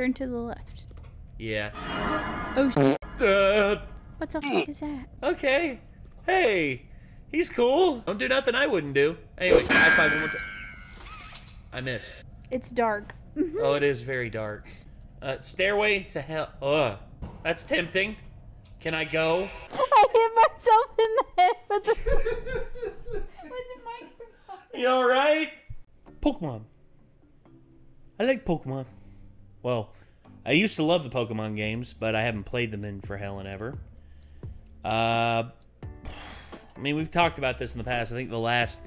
Turn to the left. Yeah. Oh, sh- Uh, what the fuck is that? okay. Hey, he's cool. Don't do nothing I wouldn't do. Anyway, high five one more time. I missed. It's dark. Oh, it is very dark. Uh, stairway to hell. Ugh. That's tempting. Can I go? I hit myself in the head with the, with the microphone. You alright? Pokemon. I like Pokemon. Well, I used to love the Pokemon games, but I haven't played them in for hell and ever. Uh, I mean, we've talked about this in the past. I think the last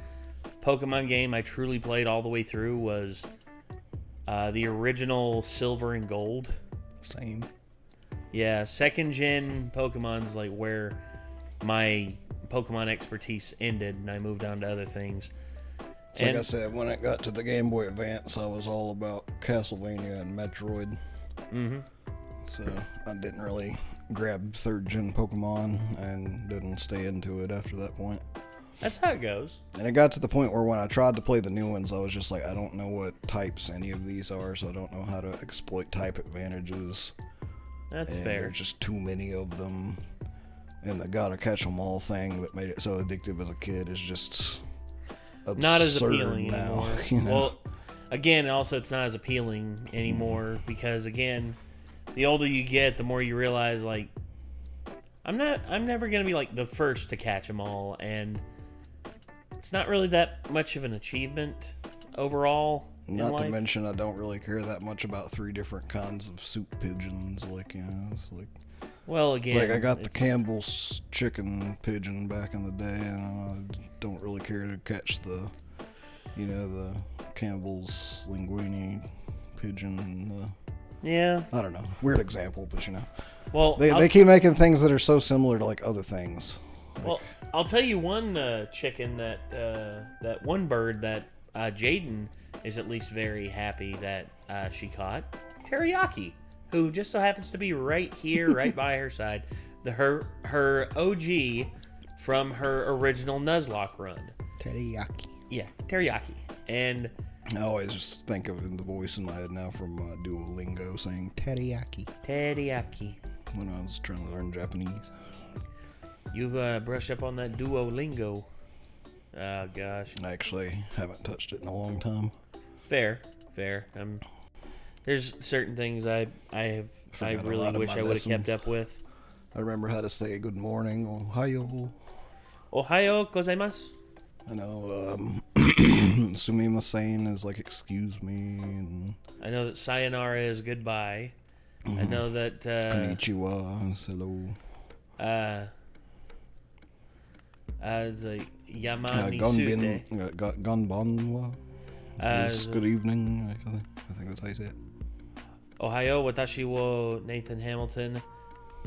Pokemon game I truly played all the way through was uh, the original Silver and Gold. Same. Yeah, second gen Pokemon's like where my Pokemon expertise ended, and I moved on to other things. It's like I said, when it got to the Game Boy Advance, I was all about Castlevania and Metroid. Mm-hmm. So I didn't really grab third gen Pokemon and didn't stay into it after that point. That's how it goes. And it got to the point where when I tried to play the new ones, I was just like, I don't know what types any of these are, so I don't know how to exploit type advantages. That's and fair. there's just too many of them. And the gotta catch 'em all thing that made it so addictive as a kid is just not as appealing now. anymore. You know? Well, again, also it's not as appealing anymore mm-hmm. because again, the older you get, the more you realize like I'm not I'm never going to be like the first to catch them all and it's not really that much of an achievement overall. Not to mention, I don't really care that much about three different kinds of soup pigeons. Like, you know, it's like, well, it's again, like I got the it's- Campbell's chicken pigeon back in the day, and I don't really care to catch the, you know, the Campbell's linguine pigeon. And the, Yeah. I don't know, weird example, but you know, Well, they, I'll- they keep making things that are so similar to like other things. Well, I'll tell you one uh, chicken that uh, that one bird that uh, Jaiden is at least very happy that uh, she caught teriyaki, who just so happens to be right here, right by her side. The her her OG from her original Nuzlocke run. Teriyaki. Yeah, teriyaki, and I always just think of the voice in my head now from uh, Duolingo saying teriyaki teriyaki. when I was trying to learn Japanese. You uh, brush up on that Duolingo. Oh gosh. I actually haven't touched it in a long time. Fair, fair. Um, there's certain things I I have I Forgot a really of wish my I would have kept up with. I remember how to say good morning, Ohio. Ohayo gozaimasu. I know, um, sumimasen is like excuse me, and I know that sayonara is goodbye. I know that uh, konnichiwa is hello. uh, uh, it's like Uh, sute. uh, Uh, is good evening. I think, I think that's how you say it. Ohayo watashi wo Nathan Hamilton.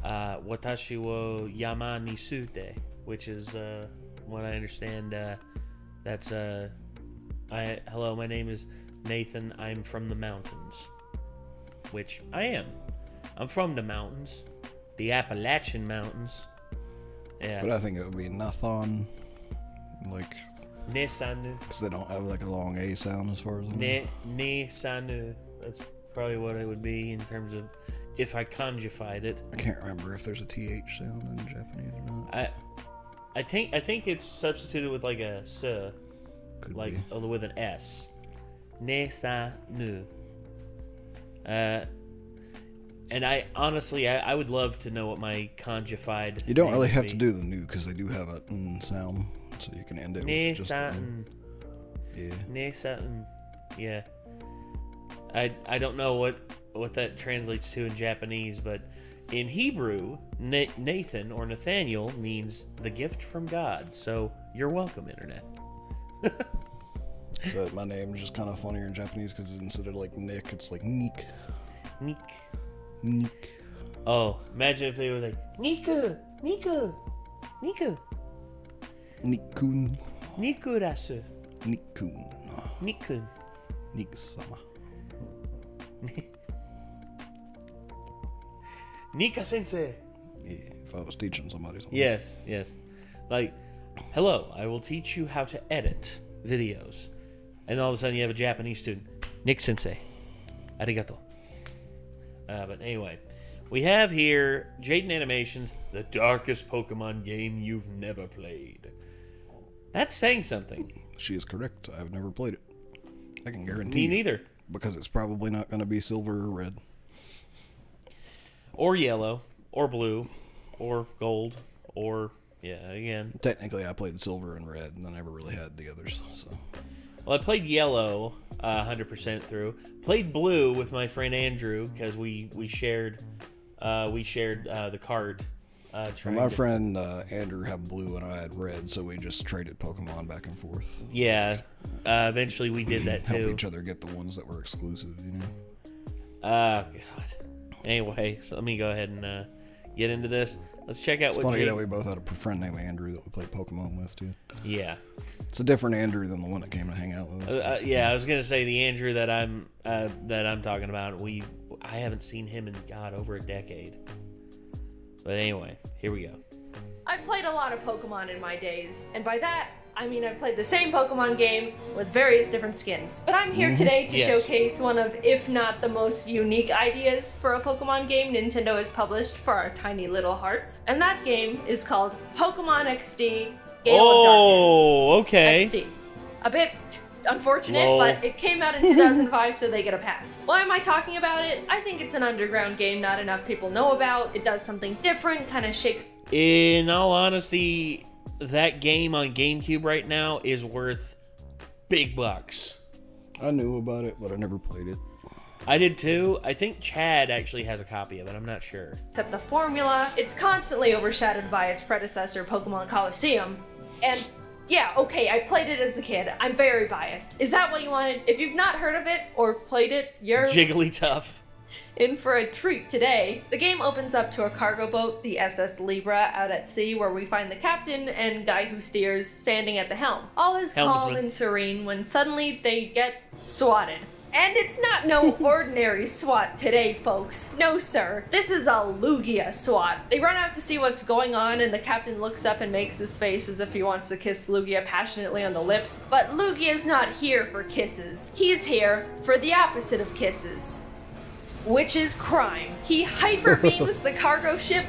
Uh, watashi wo yamani sute, which is uh, what I understand. Uh, that's uh, I hello. My name is Nathan. I'm from the mountains, which I am. I'm from the mountains, the Appalachian Mountains. Yeah, But I think it would be Nathan, like, Nesanu. because they don't have like a long A sound as far as I know. Ne Nesanu. That's probably what it would be in terms of if I conjugified it. I can't remember if there's a TH sound in Japanese or not. I I think I think it's substituted with like a s, Could like be. uh, with an s. Nesanu. Uh, and I honestly, I, I would love to know what my conjugified. You don't really have be. to do the new because they do have a mm sound, so you can end it with just the Nesanu. mm. Yeah. Nesanu. Yeah. I I don't know what what that translates to in Japanese, but in Hebrew, Nathan or Nathaniel means the gift from God. So you're welcome, internet. So my name is just kind of funnier in Japanese because instead of like Nick, it's like Nick. Nick. Nick. Oh, imagine if they were like Nika, Nika, Nika, Nikkun. Nikurasu. Nikun. Nick sama. Nika sensei. Yeah, if I was teaching somebody something. Yes, yes. Like, hello, I will teach you how to edit videos. And all of a sudden you have a Japanese student. Nick sensei. Arigato. Uh, but anyway, we have here Jaiden Animations, the darkest Pokemon game you've never played. That's saying something. She is correct. I've never played it. I can guarantee. Me you, neither. Because it's probably not going to be silver or red. Or yellow, or blue, or gold, or yeah, again. Technically, I played silver and red, and I never really had the others. So Well, I played yellow uh, 100% through. Played blue with my friend Andrew because we we shared uh, we shared uh, the card. Uh, my friend uh, Andrew had blue and I had red, so we just traded Pokemon back and forth. Yeah, uh, eventually we did that too. Help each other get the ones that were exclusive, you know. Uh, God. Anyway, so let me go ahead and uh, get into this. Let's check out It's what. funny Jade- that we both had a friend named Andrew that we played Pokemon with too. Yeah, It's a different Andrew than the one that came to hang out with uh, us. uh, yeah. I was gonna say the Andrew that I'm uh, that I'm talking about. We I haven't seen him in God over a decade. But anyway, here we go. I've played a lot of Pokemon in my days, and by that, I mean I've played the same Pokemon game with various different skins. But I'm here mm-hmm. today to Yes. showcase one of, if not the most unique ideas for a Pokemon game Nintendo has published for our tiny little hearts. And that game is called Pokemon XD Gale Oh, of okay. XD. A bit unfortunate, Lol. but it came out in 2005, so they get a pass. Why am I talking about it? I think it's an underground game not enough people know about. It does something different, kind of shakes In all honesty, that game on GameCube right now is worth big bucks. I knew about it, but I never played it. I did too. I think Chad actually has a copy of it. I'm not sure. except the formula. It's constantly overshadowed by its predecessor, Pokemon Colosseum. And yeah, okay, I played it as a kid. I'm very biased. Is that what you wanted? If you've not heard of it or played it, you're Jigglytuff. in for a treat today. The game opens up to a cargo boat, the SS Libra, out at sea, where we find the captain and guy who steers standing at the helm. All is calm and serene when suddenly they get swatted. And it's not no ordinary SWAT today, folks. No, sir. This is a Lugia SWAT. They run out to see what's going on, and the captain looks up and makes this face as if he wants to kiss Lugia passionately on the lips. But Lugia's not here for kisses. He's here for the opposite of kisses which is crime. He hyper beams the cargo ship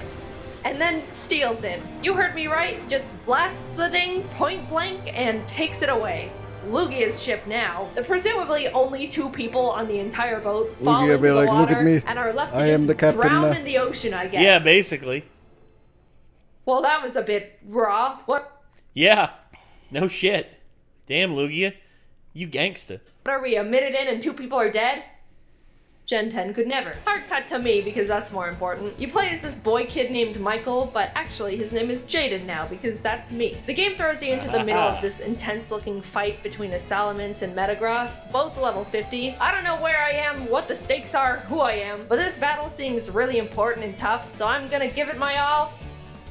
and then steals it. You heard me right, just blasts the thing point blank and takes it away. Lugia's ship now. The presumably only two people on the entire boat fall Lugia into be the like, "Look water at me. and are left to I am just the captain drown now." in the ocean, I guess. Yeah, basically. Well, that was a bit raw. What Yeah. No shit. Damn, Lugia. You gangsta. What are we, a minute in and two people are dead? Gen 10 could never. Hard cut to me because that's more important. You play as this boy kid named Michael, but actually his name is Jaiden now because that's me. The game throws you into the middle of this intense looking fight between a Salamence and Metagross, both level 50. I don't know where I am, what the stakes are, who I am, but this battle seems really important and tough, so I'm gonna give it my all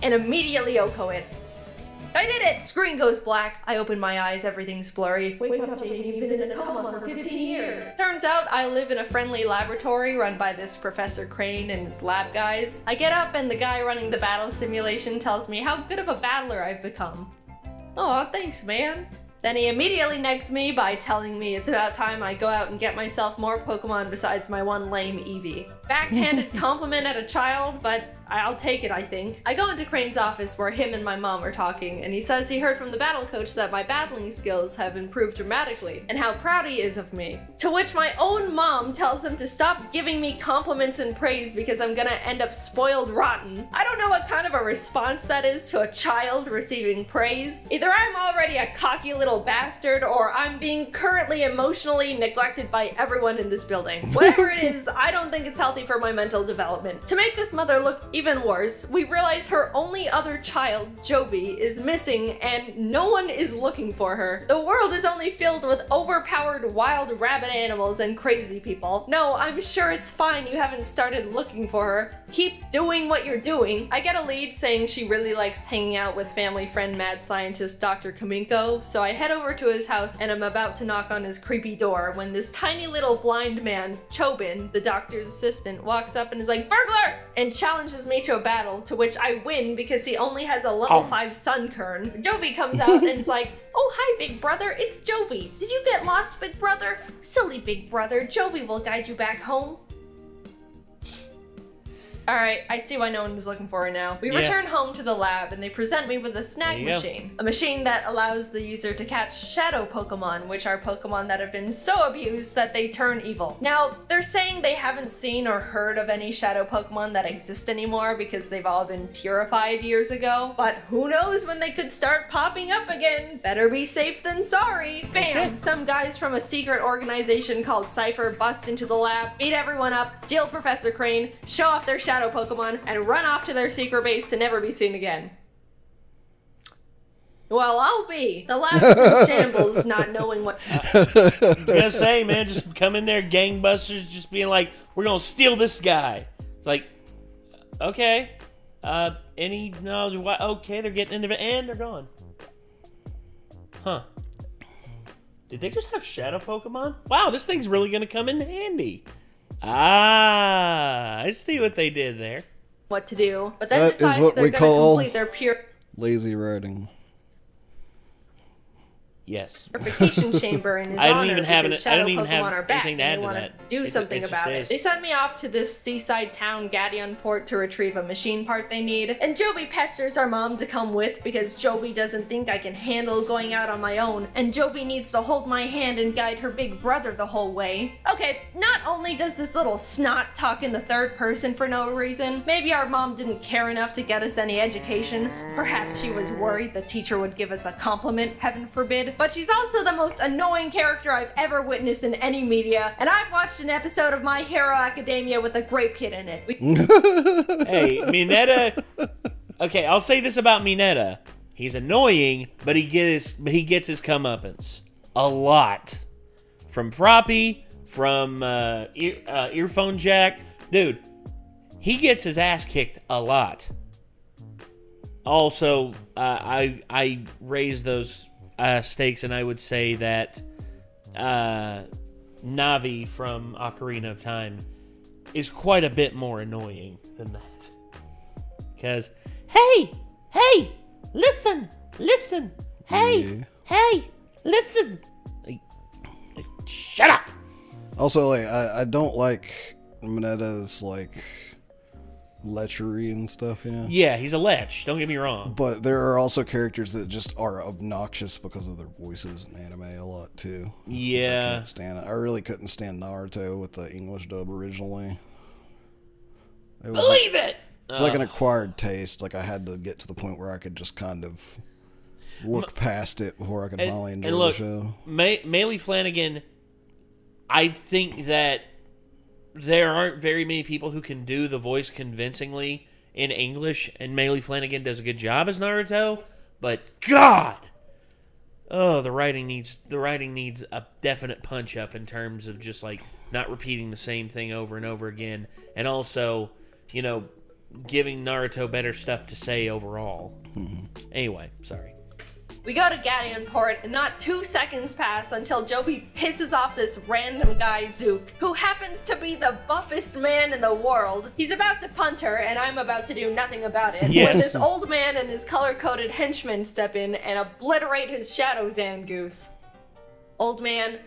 and immediately OHKO it. I did it! Screen goes black. I open my eyes, everything's blurry. Wake, up, Jaiden, you've been in a coma for 15 years. Turns out I live in a friendly laboratory run by this Professor Crane and his lab guys. I get up and the guy running the battle simulation tells me how good of a battler I've become. Aw, thanks, man. Then he immediately negs me by telling me it's about time I go out and get myself more Pokemon besides my one lame Eevee. Backhanded compliment at a child, but I'll take it, I think. I go into Crane's office where him and my mom are talking, and he says he heard from the battle coach that my battling skills have improved dramatically, and how proud he is of me. To which my own mom tells him to stop giving me compliments and praise because I'm gonna end up spoiled rotten. I don't know what kind of a response that is to a child receiving praise. Either I'm already a cocky little bastard, or I'm being currently emotionally neglected by everyone in this building. Whatever it is, I don't think it's healthy for my mental development. To make this mother look even worse, we realize her only other child, Jovi, is missing and no one is looking for her. The world is only filled with overpowered wild rabbit animals and crazy people. No, I'm sure it's fine you haven't started looking for her. Keep doing what you're doing. I get a lead saying she really likes hanging out with family friend mad scientist Dr. Kaminko, so I head over to his house and I'm about to knock on his creepy door when this tiny little blind man, Chobin, the doctor's assistant, walks up and is like, Burglar! and challenges me to a battle, to which I win because he only has a level Oh. 5 Sunkern. Jovi comes out and is like, Oh, hi, big brother, it's Jovi. Did you get lost, big brother? Silly big brother, Jovi will guide you back home. Alright, I see why no one was looking for it now. We Yeah. return home to the lab and they present me with a snag you go. machine. A machine that allows the user to catch shadow Pokemon, which are Pokemon that have been so abused that they turn evil. Now, they're saying they haven't seen or heard of any shadow Pokemon that exist anymore because they've all been purified years ago, but who knows when they could start popping up again? Better be safe than sorry. Bam! Some guys from a secret organization called Cypher bust into the lab, beat everyone up, steal Professor Crane, show off their shadow Pokemon, and run off to their secret base to never be seen again. Well, I'll be. The lab is in shambles, not knowing what. I'm gonna say, man, just come in there, gangbusters, just being like, we're gonna steal this guy. It's like, okay, uh, any knowledge? Why? Okay, they're getting in there, and they're gone. Huh? Did they just have shadow Pokemon? Wow, this thing's really gonna come in handy. Ah, I see what they did there. what to do, but then That is decides what they're we gonna call- complete their pure. Lazy writing. Yes. purification chamber in his I don't honor even have an- I don't shadow even have Pokemon are back anything to and add they to that. do It- something it about is. it. They sent me off to this seaside town, Gateon Port, to retrieve a machine part they need. And Jovi pesters our mom to come with because Jovi doesn't think I can handle going out on my own, and Jovi needs to hold my hand and guide her big brother the whole way. Okay, not only does this little snot talk in the third person for no reason, maybe our mom didn't care enough to get us any education. Perhaps she was worried the teacher would give us a compliment, heaven forbid. But she's also the most annoying character I've ever witnessed in any media, and I've watched an episode of My Hero Academia with a grape kid in it. Hey, Mineta. Okay, I'll say this about Mineta. He's annoying, but he gets but he gets his comeuppance a lot from Froppy, from uh, ear, uh, earphone Jack, dude. He gets his ass kicked a lot. Also, uh, I I raise those uh, stakes, and I would say that uh, Navi from Ocarina of Time is quite a bit more annoying than that. Because, hey, hey, listen, listen, hey, Yeah. hey, listen. Like, like, shut up. Also, like I, I don't like Mineta's like lechery and stuff, you know. Yeah, he's a lech. Don't get me wrong. But there are also characters that just are obnoxious because of their voices in anime a lot too. Yeah, Can't stand it. I really couldn't stand Naruto with the English dub originally. It was like, believe it. it's like an acquired taste. Like I had to get to the point where I could just kind of look past it before I could And- finally enjoy look, the show. May- Maile Flanagan, I think that there aren't very many people who can do the voice convincingly in English, and Maile Flanagan does a good job as Naruto. But God, oh, the writing needs the writing needs a definite punch up in terms of just like not repeating the same thing over and over again, and also, you know, giving Naruto better stuff to say overall. Mm-hmm. Anyway, sorry. We go to Gateon Port, and not two seconds pass until Jovi pisses off this random guy, Zook, who happens to be the buffest man in the world. He's about to punt her, and I'm about to do nothing about it. Yes. When this old man and his color coded henchmen step in and obliterate his shadow Zangoose. Old man,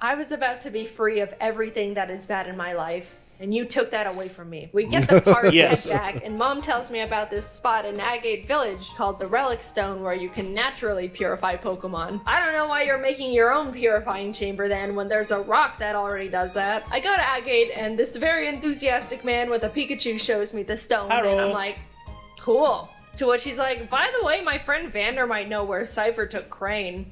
I was about to be free of everything that is bad in my life, and you took that away from me. We get the part Yes. back, and mom tells me about this spot in Agate Village called the Relic Stone where you can naturally purify Pokemon. I don't know why you're making your own purifying chamber then when there's a rock that already does that. I go to Agate, and this very enthusiastic man with a Pikachu shows me the stone, and I'm like, cool. To which he's like, by the way, my friend Vander might know where Cypher took Crane.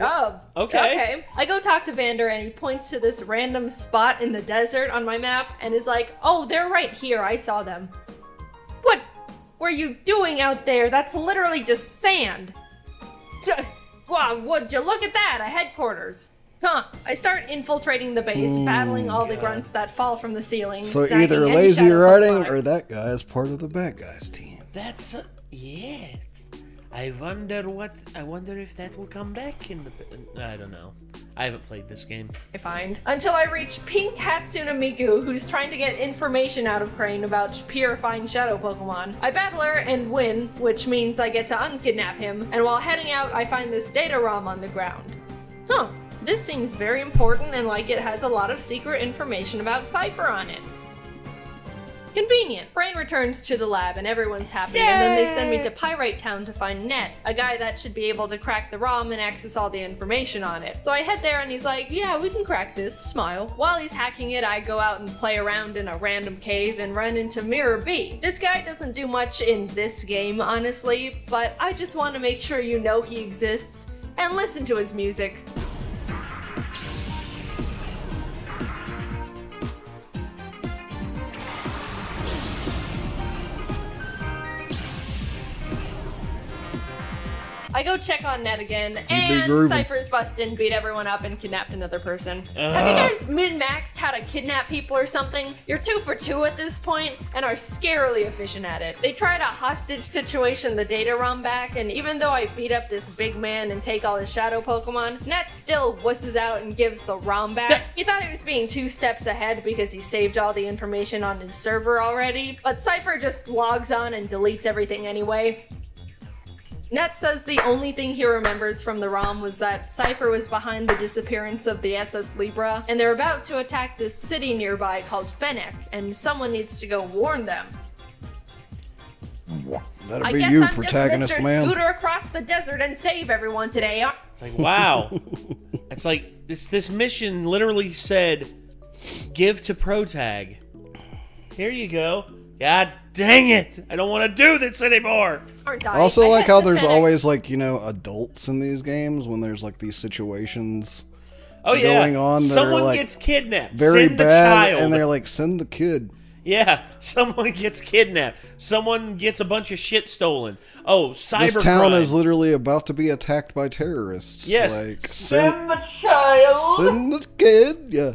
Oh, Okay. Okay. I go talk to Vander and he points to this random spot in the desert on my map and is like, oh, they're right here. I saw them. What were you doing out there? That's literally just sand. Wow, would you look at that? A headquarters. Huh. I start infiltrating the base, battling all the grunts that fall from the ceiling. So either lazy shadow writing or that guy is part of the bad guys team. That's uh, yeah. I wonder what. I wonder if that will come back in the. I don't know. I haven't played this game. I find. Until I reach Pink Hatsune Miku, who's trying to get information out of Crane about purifying shadow Pokemon. I battle her and win, which means I get to unkidnap him, and while heading out, I find this data ROM on the ground. Huh, this seems very important and like it has a lot of secret information about Cypher on it. Convenient. Brain returns to the lab and everyone's happy, and then they send me to Pyrite Town to find Net, a guy that should be able to crack the ROM and access all the information on it. So I head there and he's like, yeah, we can crack this, smile. While he's hacking it, I go out and play around in a random cave and run into Mirror B. This guy doesn't do much in this game, honestly, but I just want to make sure you know he exists and listen to his music. I go check on Ned again, and. Cypher's busted, beat everyone up, and kidnapped another person. Have you guys min-maxed how to kidnap people or something? You're two for two at this point, and are scarily efficient at it. They tried a hostage situation the data ROM back, and even though I beat up this big man and take all his shadow Pokemon, Ned still wusses out and gives the ROM back. He thought he was being two steps ahead because he saved all the information on his server already, but Cypher just logs on and deletes everything anyway. Net says the only thing he remembers from the ROM was that Cypher was behind the disappearance of the SS Libra, and they're about to attack this city nearby called Phenac, and someone needs to go warn them. That'll I be guess you, I'm protagonist just Mr. man. Scooter across the desert and save everyone today. It's like wow. it's like this this mission literally said, "Give to Protag." Here you go. God dang it! I don't want to do this anymore. I I? also I like how there's Phenac. always like you know adults in these games when there's like these situations Oh yeah. Going on that are, Someone like, gets kidnapped. very Send the bad, child. and they're like send the kid. yeah. Someone gets kidnapped. Someone gets a bunch of shit stolen. Oh, cyber This town is literally about to be attacked by terrorists. Yes. like Send send, the child. send the kid. Yeah.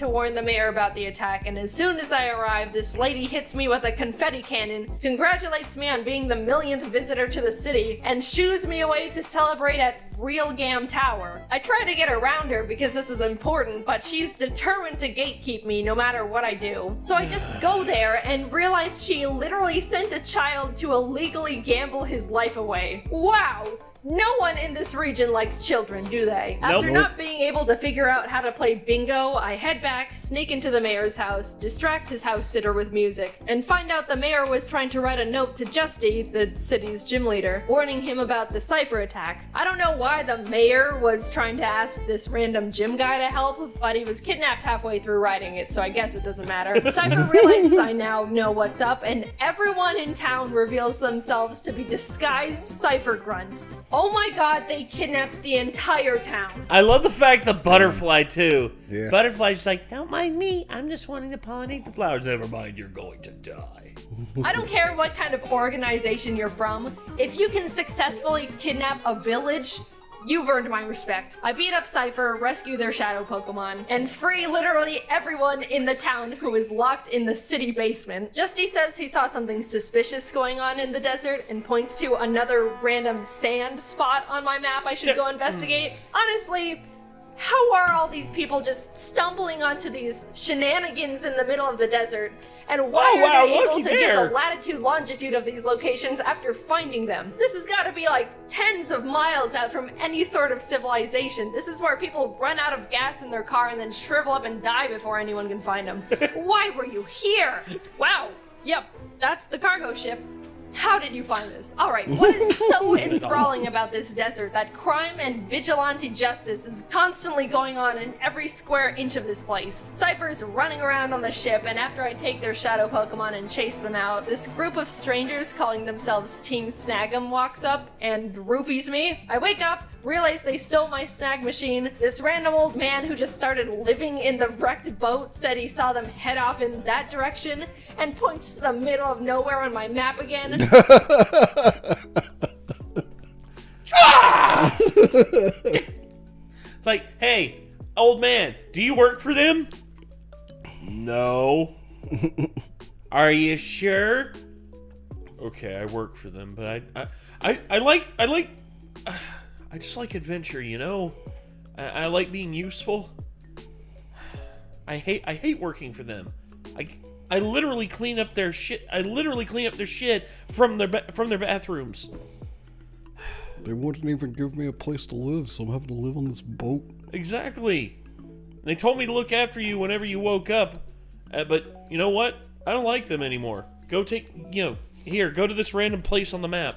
To warn the mayor about the attack, and as soon as I arrive, this lady hits me with a confetti cannon, congratulates me on being the millionth visitor to the city, and shoos me away to celebrate at Realgam Tower. I try to get around her because this is important, but she's determined to gatekeep me no matter what I do. So I just go there and realize she literally sent a child to illegally gamble his life away. Wow! No one in this region likes children, do they? After not being able to figure out how to play bingo, I head back, sneak into the mayor's house, distract his house sitter with music, and find out the mayor was trying to write a note to Justy, the city's gym leader, warning him about the Cypher attack. I don't know why the mayor was trying to ask this random gym guy to help, but he was kidnapped halfway through writing it, so I guess it doesn't matter. Cypher realizes I now know what's up, and everyone in town reveals themselves to be disguised Cypher grunts. Oh my god, they kidnapped the entire town. I love the fact the butterfly too. Yeah. Butterfly's just like, don't mind me. I'm just wanting to pollinate the flowers. Never mind, you're going to die. I don't care what kind of organization you're from. If you can successfully kidnap a village, you've earned my respect. I beat up Cypher, rescue their shadow Pokemon, and free literally everyone in the town who is locked in the city basement. Justy says he saw something suspicious going on in the desert and points to another random sand spot on my map I should go investigate. Honestly, how are all these people just stumbling onto these shenanigans in the middle of the desert? And why Oh, are wow, they able to give the latitude longitude of these locations after finding them? This has got to be like tens of miles out from any sort of civilization. This is where people run out of gas in their car and then shrivel up and die before anyone can find them. why were you here? Wow. Yep, that's the cargo ship. How did you find this? Alright, what is so enthralling about this desert that crime and vigilante justice is constantly going on in every square inch of this place? Cypher's running around on the ship, and after I take their shadow Pokemon and chase them out, this group of strangers calling themselves Team Snag'em walks up and roofies me. I wake up, realize they stole my snag machine. This random old man who just started living in the wrecked boat said he saw them head off in that direction and points to the middle of nowhere on my map again. It's like, hey, old man, do you work for them? No. Are you sure? Okay, I work for them, but I, I, I, I like, I like, I just like adventure, you know. I, I like being useful. I hate, I hate working for them. I, I literally clean up their shit. I literally clean up their shit from their from their bathrooms. They wouldn't even give me a place to live, so I'm having to live on this boat. Exactly. They told me to look after you whenever you woke up, uh, but you know what? I don't like them anymore. Go take, you know, here, go to this random place on the map.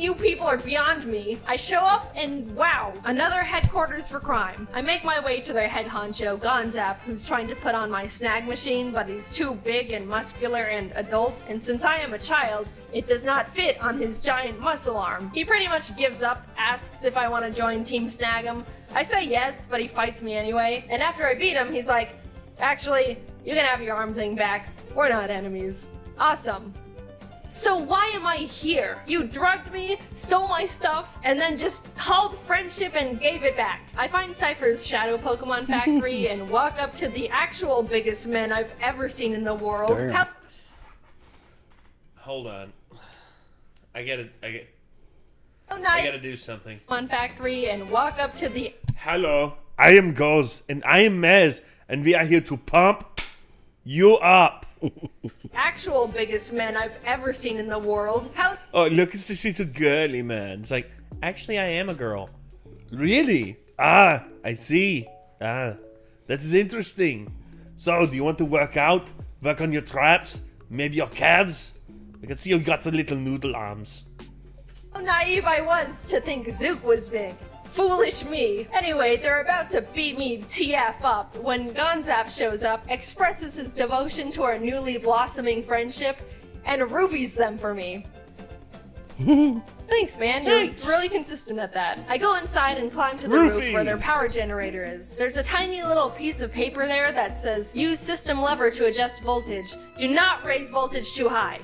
You people are beyond me. I show up and wow, another headquarters for crime. I make my way to their head honcho, Gonzap, who's trying to put on my snag machine, but he's too big and muscular and adult, and since I am a child, it does not fit on his giant muscle arm. He pretty much gives up, asks if I want to join Team Snag'em. I say yes, but he fights me anyway, and after I beat him, he's like, actually, you can have your arm thing back. We're not enemies. Awesome. So why am I here? You drugged me, stole my stuff, and then just called friendship and gave it back. I find Cypher's Shadow Pokemon Factory and walk up to the actual biggest men I've ever seen in the world. How- Hold on. I gotta, I, get, how I gotta do something. Pokemon Factory and walk up to the Hello, I am Goz, and I am Mez, and we are here to pump you up. Actual biggest men I've ever seen in the world. How Oh, look, it's just little girly man. It's like, actually, I am a girl. Really? Ah, I see. Ah, that is interesting. So, do you want to work out? Work on your traps? Maybe your calves? I can see you got the little noodle arms. How naive I was to think Zook was big. Foolish me. Anyway, they're about to beat me TF up when Gonzap shows up, expresses his devotion to our newly blossoming friendship, and roofies them for me. Thanks, man. You're Thanks. really consistent at that. I go inside and climb to the roof where their power generator is. There's a tiny little piece of paper there that says, use system lever to adjust voltage. Do not raise voltage too high.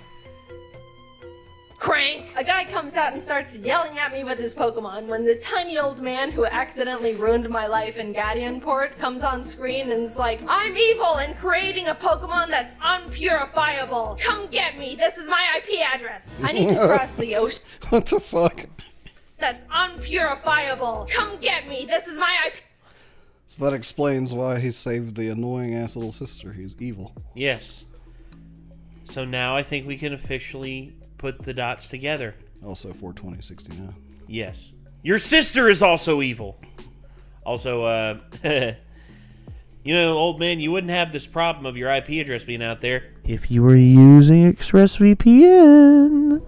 Crank! A guy comes out and starts yelling at me with his Pokemon when the tiny old man who accidentally ruined my life in Port comes on screen and is like, I'm evil and creating a Pokemon that's unpurifiable! Come get me! This is my IP address! I need to cross the ocean What the fuck? that's unpurifiable! Come get me! This is my IP So that explains why he saved the annoying ass little sister. He's evil. Yes. So now I think we can officially put the dots together. Also 42069. Yes. Your sister is also evil. Also, uh, you know, old man, you wouldn't have this problem of your IP address being out there if you were using ExpressVPN.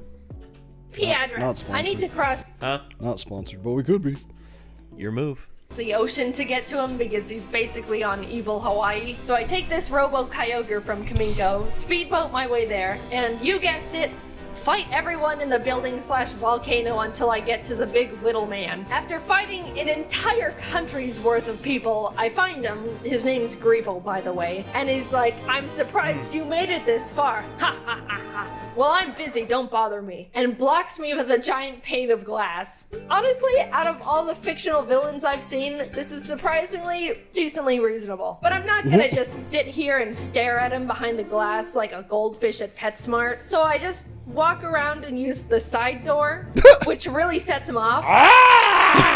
IP address. I need to cross Huh? Not sponsored, but we could be. Your move. the ocean to get to him because he's basically on evil Hawaii. So I take this Robo Kyogre from Kaminko, speedboat my way there, and you guessed it, fight everyone in the building slash volcano until I get to the big little man. After fighting an entire country's worth of people, I find him. His name's Greevil, by the way, and he's like, I'm surprised you made it this far. Ha ha ha ha. Well, I'm busy, don't bother me. And blocks me with a giant pane of glass. Honestly, out of all the fictional villains I've seen, this is surprisingly decently reasonable. But I'm not gonna just sit here and stare at him behind the glass like a goldfish at PetSmart. So I just walk around and use the side door, which really sets him off. Ah!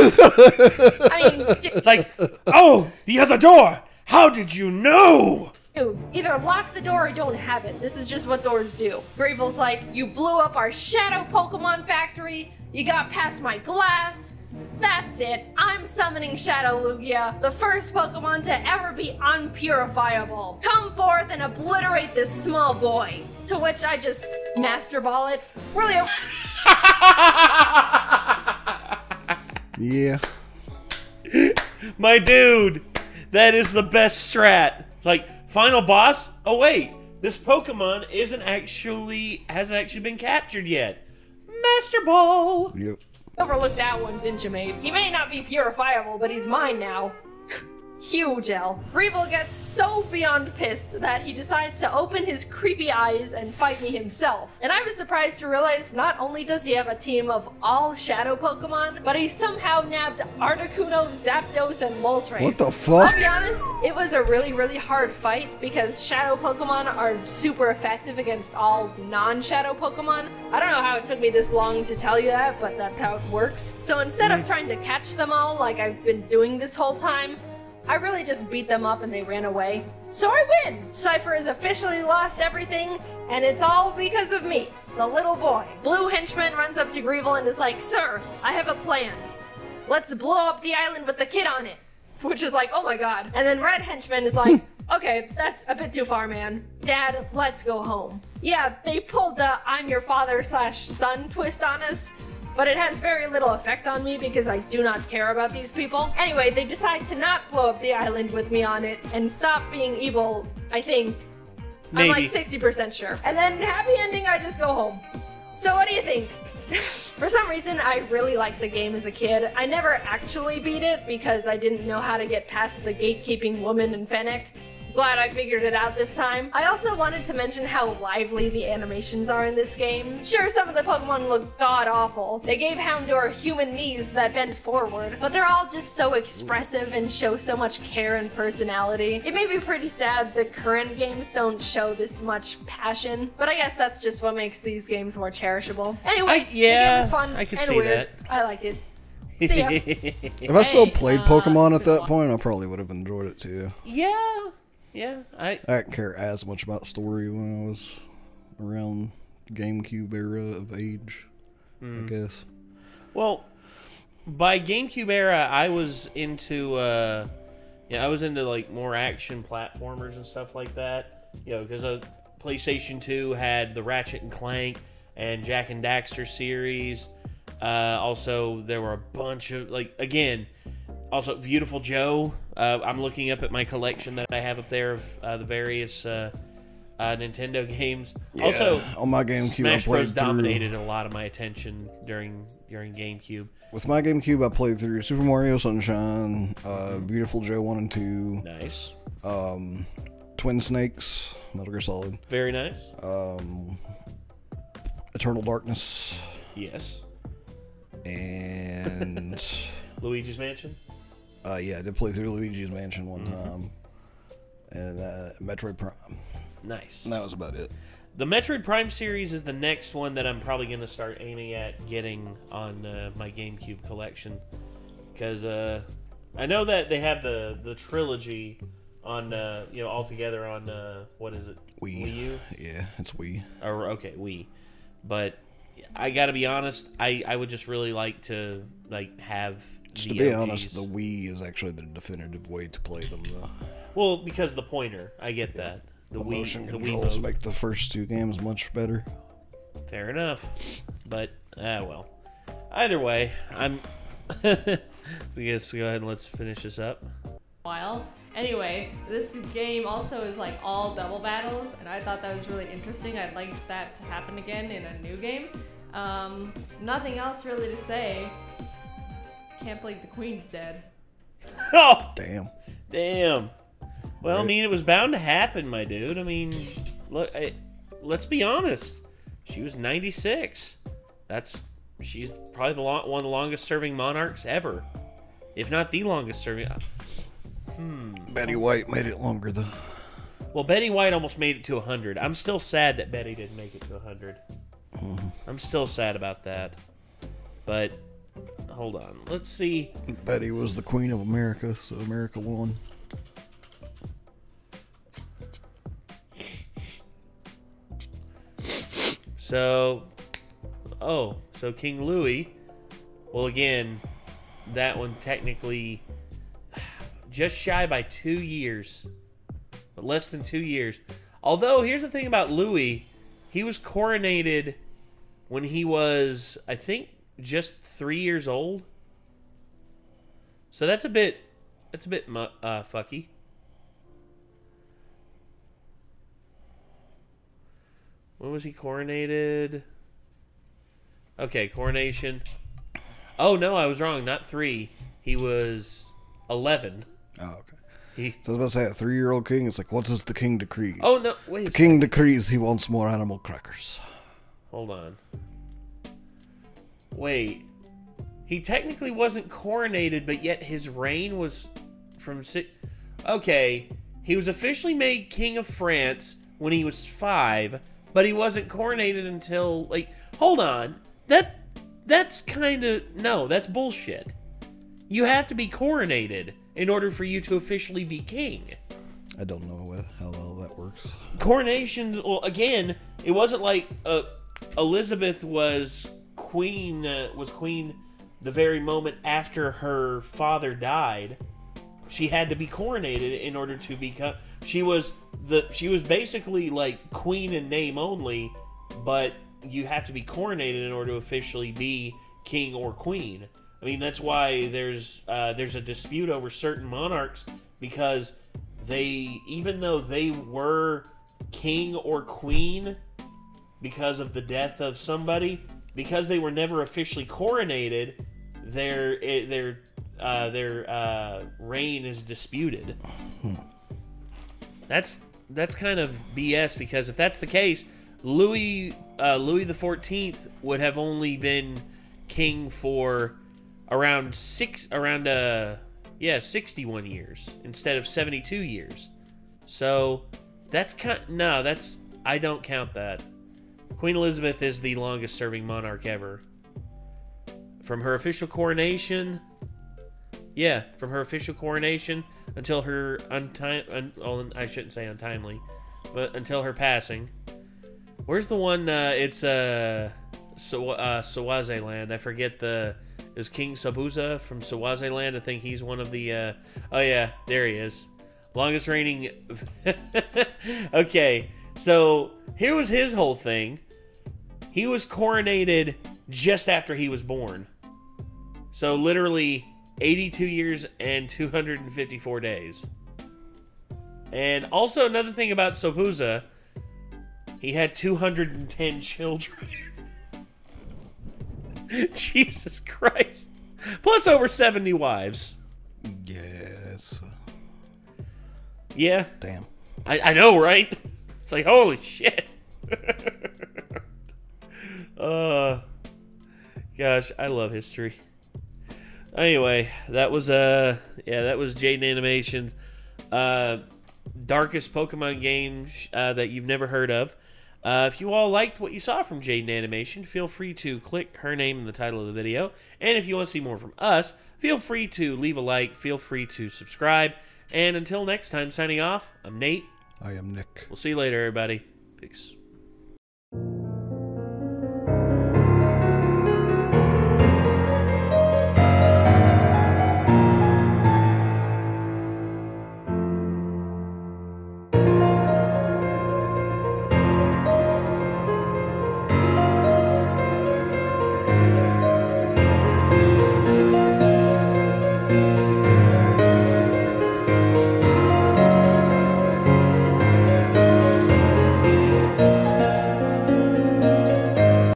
I mean, It's like, oh, the other door. How did you know? Dude, either lock the door or don't have it. This is just what doors do. Gravel's like, you blew up our shadow Pokemon factory, you got past my glass. That's it. I'm summoning Shadow Lugia, the first Pokemon to ever be unpurifiable. Come forth and obliterate this small boy. To which I just master ball it. Really? Yeah. My dude, that is the best strat. It's like, final boss? Oh, wait. This Pokemon isn't actually, hasn't actually been captured yet. Master Ball! Yep. Overlooked that one, didn't you, mate? He may not be purifiable, but he's mine now. Huge L. Greevil gets so beyond pissed that he decides to open his creepy eyes and fight me himself. And I was surprised to realize not only does he have a team of all shadow Pokemon, but he somehow nabbed Articuno, Zapdos, and Moltres. What the fuck? I'll be honest, it was a really, really hard fight because shadow Pokemon are super effective against all non-shadow Pokemon. I don't know how it took me this long to tell you that, but that's how it works. So instead of mm. trying to catch them all like I've been doing this whole time, I really just beat them up and they ran away. So I win! Cypher has officially lost everything, and it's all because of me, the little boy. Blue henchman runs up to Greevil and is like, Sir, I have a plan. Let's blow up the island with the kid on it. Which is like, oh my god. And then Red Henchman is like, Okay, that's a bit too far, man. Dad, let's go home. Yeah, they pulled the I'm your father slash son twist on us, but it has very little effect on me because I do not care about these people. Anyway, they decide to not blow up the island with me on it and stop being evil, I think. I'm like 60% sure. And then happy ending, I just go home. So what do you think? For some reason, I really liked the game as a kid. I never actually beat it because I didn't know how to get past the gatekeeping woman in Phenac. Glad I figured it out this time. I also wanted to mention how lively the animations are in this game. Sure, some of the Pokemon look god awful. They gave Houndour human knees that bend forward, but they're all just so expressive and show so much care and personality. It made me pretty sad that current games don't show this much passion, but I guess that's just what makes these games more cherishable. Anyway, I- the yeah, game was fun I can and see weird. that. I liked it. See ya. If I still Hey, played uh, Pokemon at it's been a that point, I probably would have enjoyed it too. yeah, yeah. I I didn't care as much about story when I was around GameCube era of age. Hmm. I guess. Well, by GameCube era, I was into, uh, yeah, I was into like more action platformers and stuff like that. You know, because a PlayStation Two had the Ratchet and Clank and Jak and Daxter series. Uh, also, there were a bunch of like again, also Beautiful Joe. Uh, I'm looking up at my collection that I have up there of uh, the various uh, uh, Nintendo games. Also, on my GameCube, Smash I Bros. played through. dominated a lot of my attention during during GameCube. With my GameCube, I played through Super Mario Sunshine, uh, Beautiful Joe one and two, Nice, um, Twin Snakes, Metal Gear Solid, very nice. um, Eternal Darkness, Yes, and Luigi's Mansion. Uh, yeah, I did play through Luigi's Mansion one Mm-hmm. time, and uh, Metroid Prime. Nice. And that was about it. The Metroid Prime series is the next one that I'm probably going to start aiming at getting on uh, my GameCube collection because uh, I know that they have the the trilogy on uh, you know all together on uh, what is it Wii. Wii U Yeah, it's Wii. or okay Wii, but I got to be honest, I I would just really like to like have. Just to be OGs. honest, the Wii is actually the definitive way to play them. Though. well because the pointer, I get that the, The Wii motion the controls mode. make the first two games much better. Fair enough. But ah well. Either way, I'm so I guess go ahead and let's finish this up. while. Anyway, this game also is like all double battles, and I thought that was really interesting. I'd like that to happen again in a new game. Um, nothing else really to say. Can't believe the queen's dead. Oh Damn. damn. Well, I mean it was bound to happen, my dude. I mean, look I, let's be honest. She was 96. That's she's probably the long, one of the longest serving monarchs ever. If not the longest serving. Hmm. Betty White made it longer though. Well, Betty White almost made it to 100. I'm still sad that Betty didn't make it to 100. I'm still sad about that. But hold on. Let's see. Betty was the queen of America, so America won. So, oh, so King Louis. Well, again, that one technically just shy by two years, but less than two years. Although, here's the thing about Louis, he was coronated when he was, I think, just three years old. So that's a bit, that's a bit mu- uh, fucky. When was he coronated? Okay, coronation. Oh no, I was wrong. Not three. He was eleven. Oh, okay. He. So I was about to say, a three-year-old king. It's like, what does the king decree? Oh no! Wait. the king decrees he wants more animal crackers. Hold on. Wait. He technically wasn't coronated, but yet his reign was from six. Okay, he was officially made king of France when he was five, but he wasn't coronated until like. Hold on. That that's kind of no. That's bullshit. You have to be coronated in order for you to officially be king I don't know how all that works. coronations well again it wasn't like uh, elizabeth was queen uh, was queen the very moment after her father died she had to be coronated in order to become She was the she was basically like queen in name only, but you have to be coronated in order to officially be king or queen. I mean that's why there's uh, there's a dispute over certain monarchs because they even though they were king or queen because of the death of somebody because they were never officially coronated their eh, their uh, their uh, reign is disputed. That's that's kind of BS because if that's the case, Louis uh, Louis the Fourteenth would have only been king for around six around uh yeah sixty one years instead of seventy two years. So that's kind no that's I don't count that. Queen Elizabeth is the longest serving monarch ever. From her official coronation, yeah, from her official coronation until her untime, un, oh, I shouldn't say untimely, but until her passing. Where's the one? Uh, it's uh, so, uh, Swaziland. I forget the. Is King Sobhuza from Swaziland? I think he's one of the. Uh, oh yeah, there he is. Longest reigning. okay, so here was his whole thing. He was coronated just after he was born. So literally 82 years and 254 days. And also another thing about Sobhuza, he had 210 children. Jesus Christ. Plus over 70 wives. Yes. Yeah, Damn. I, I know, right? It's like, holy shit. uh, gosh, I love history. Anyway, that was uh yeah, that was Jaiden Animations uh darkest Pokemon game uh, that you've never heard of. Uh, if you all liked what you saw from Jaiden Animation, feel free to click her name in the title of the video. And if you want to see more from us, feel free to leave a like, feel free to subscribe. And until next time, signing off, I'm Nate. I am Nick. We'll see you later, everybody. Peace.